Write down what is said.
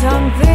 something